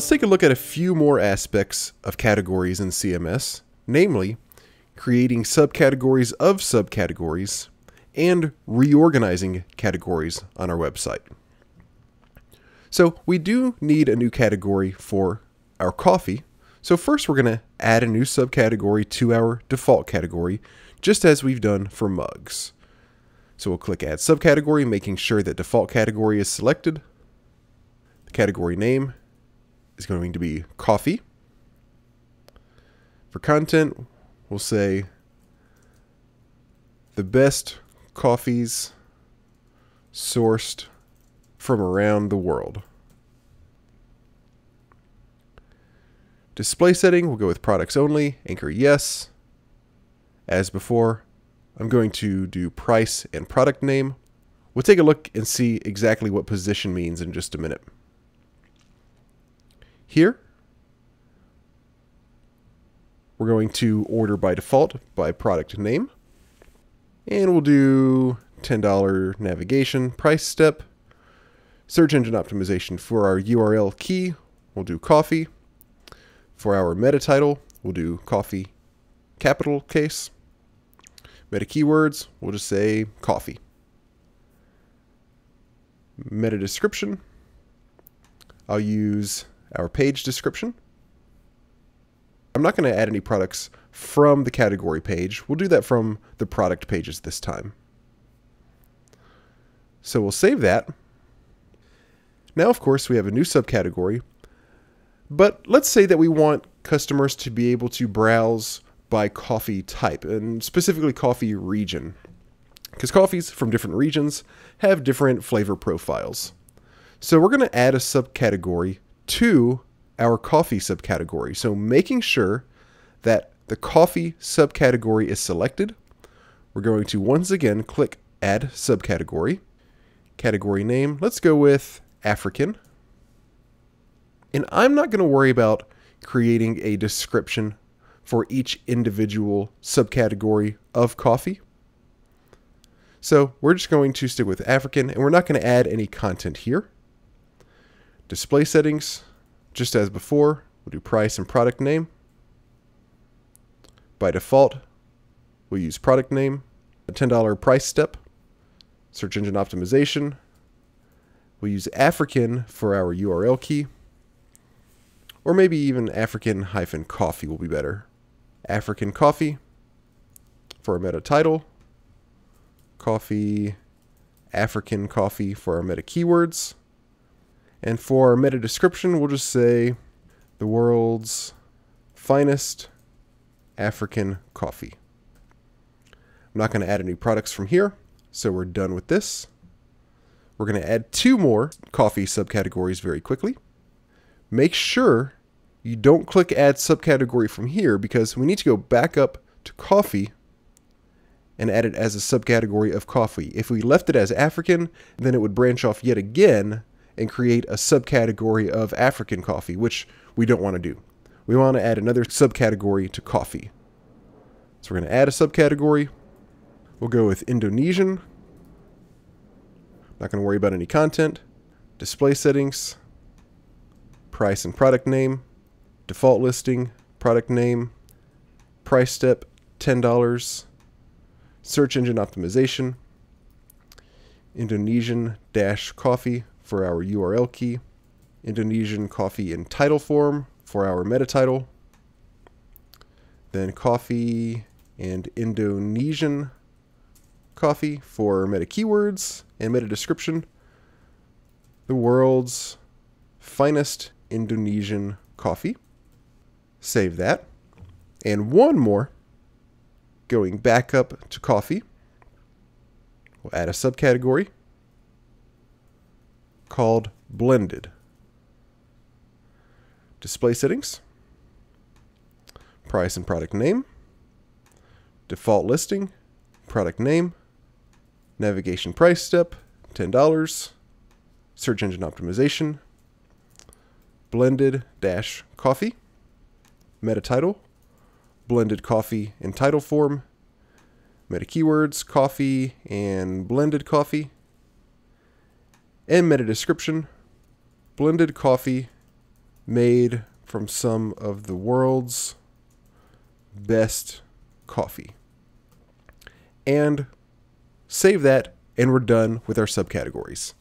Let's take a look at a few more aspects of categories in CMS, namely creating subcategories of subcategories and reorganizing categories on our website. So we do need a new category for our coffee. So first we're going to add a new subcategory to our default category, just as we've done for mugs. So we'll click add subcategory, making sure that default category is selected. The category name is going to be coffee. For content, we'll say the best coffees sourced from around the world. Display setting, we'll go with products only, anchor yes. As before, I'm going to do price and product name. We'll take a look and see exactly what position means in just a minute. Here, we're going to order by default by product name. And we'll do $10 navigation price step. Search engine optimization for our URL key, we'll do coffee. For our meta title, we'll do coffee capital case. Meta keywords, we'll just say coffee. Meta description, I'll use our page description. I'm not going to add any products from the category page. We'll do that from the product pages this time. So we'll save that. Now, of course, we have a new subcategory. But let's say that we want customers to be able to browse by coffee type, and specifically coffee region. Because coffees from different regions have different flavor profiles. So we're going to add a subcategory to our coffee subcategory. So making sure that the coffee subcategory is selected, we're going to once again click add subcategory. Category name, let's go with African. And I'm not going to worry about creating a description for each individual subcategory of coffee. So we're just going to stick with African and we're not going to add any content here. Display settings, just as before, we'll do price and product name. By default, we'll use product name, a $10 price step, search engine optimization. We'll use African for our URL key, or maybe even African hyphen coffee will be better. African coffee for our meta title, coffee, African coffee for our meta keywords. And for our meta description, we'll just say the world's finest African coffee. I'm not going to add any products from here, so we're done with this. We're going to add two more coffee subcategories very quickly. Make sure you don't click add subcategory from here because we need to go back up to coffee and add it as a subcategory of coffee. If we left it as African, then it would branch off yet again and create a subcategory of African coffee, which we don't want to do. We want to add another subcategory to coffee. So we're going to add a subcategory. We'll go with Indonesian. Not going to worry about any content. Display settings. Price and product name. Default listing. Product name. Price step $10. Search engine optimization. Indonesian dash coffee for our URL key, Indonesian coffee in title form for our meta title, then coffee and Indonesian coffee for meta keywords and meta description, the world's finest Indonesian coffee. Save that. And one more, going back up to coffee. We'll add a subcategory called blended. Display settings, price and product name, default listing, product name, navigation price step, $10, search engine optimization, blended dash coffee, meta title, blended coffee in title form, meta keywords, coffee and blended coffee, and meta description blended coffee made from some of the world's best coffee. And save that, and we're done with our subcategories.